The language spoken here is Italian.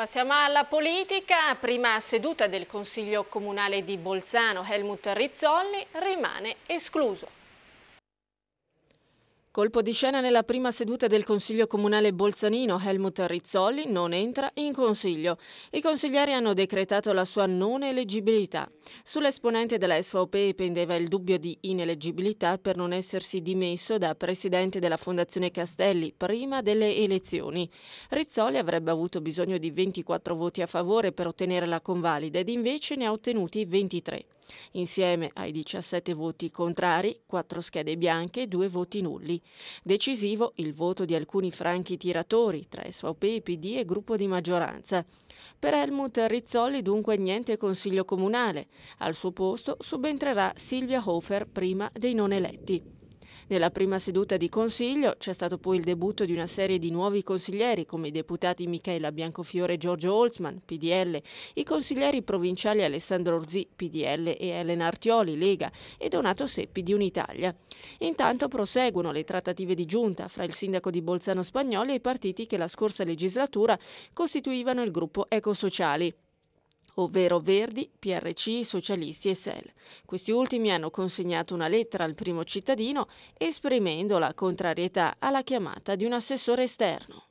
Passiamo alla politica. Prima seduta del Consiglio Comunale di Bolzano, Helmut Rizzolli rimane escluso. Colpo di scena nella prima seduta del Consiglio Comunale Bolzanino, Helmut Rizzoli non entra in Consiglio. I consiglieri hanno decretato la sua non eleggibilità. Sull'esponente della SVP pendeva il dubbio di ineleggibilità per non essersi dimesso da presidente della Fondazione Castelli prima delle elezioni. Rizzoli avrebbe avuto bisogno di 24 voti a favore per ottenere la convalida ed invece ne ha ottenuti 23. Insieme ai 17 voti contrari, 4 schede bianche e 2 voti nulli. Decisivo il voto di alcuni franchi tiratori tra SVP, PD e gruppo di maggioranza. Per Helmut Rizzoli dunque niente consiglio comunale. Al suo posto subentrerà Silvia Hofer prima dei non eletti. Nella prima seduta di Consiglio c'è stato poi il debutto di una serie di nuovi consiglieri come i deputati Michela Biancofiore e Giorgio Holzman, PDL, i consiglieri provinciali Alessandro Orzi, PDL e Elena Artioli, Lega e Donato Seppi di Unitalia. Intanto proseguono le trattative di giunta fra il sindaco di Bolzano Spagnoli e i partiti che la scorsa legislatura costituivano il gruppo Ecosociali ovvero Verdi, PRC, Socialisti e SEL. Questi ultimi hanno consegnato una lettera al primo cittadino esprimendo la contrarietà alla chiamata di un assessore esterno.